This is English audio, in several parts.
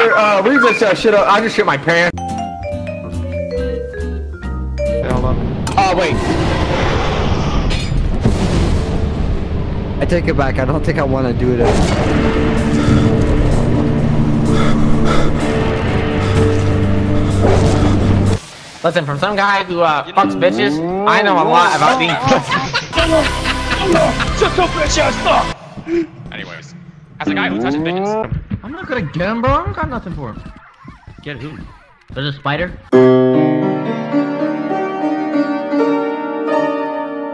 Uh, over, uh, we just uh, shit up. I just shit my pants. Hold on. Oh, wait. I take it back. I don't think I want to do it. Listen, from some guy who uh, fucks bitches, I know a lot about these being Anyways, as a guy who touches bitches, I'm not gonna get him, bro. I don't got nothing for him. Get who? There's a spider.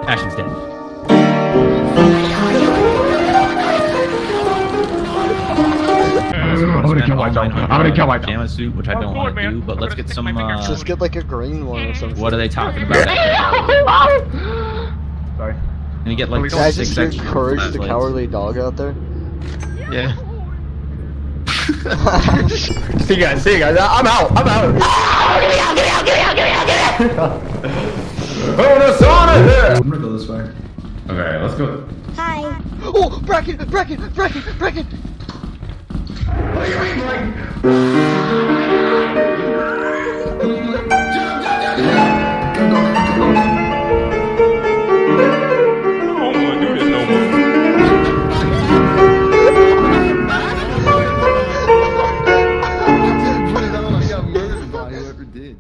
Ashton's dead. I'm gonna kill myself. I'm gonna kill myself. Pajama suit, which I don't want to do, but let's get some. Uh, Just get like a green one or something. what are they talking about? Sorry. Can you get like Can I six just extra encourage the flashlights? cowardly dog out there? Yeah. See you guys, see you guys. I'm out, I'm out. Oh, the sauna here. I'm gonna go this way. Okay, let's go. Hi. Oh, bracket, bracket, bracket, bracket. What do you mean, like? did.